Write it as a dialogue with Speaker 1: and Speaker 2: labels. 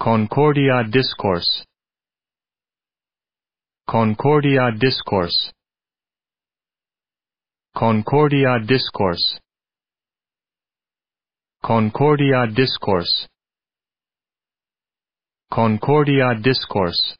Speaker 1: Concordia Discourse. Concordia Discourse. Concordia Discourse. Concordia Discourse. Concordia Discourse.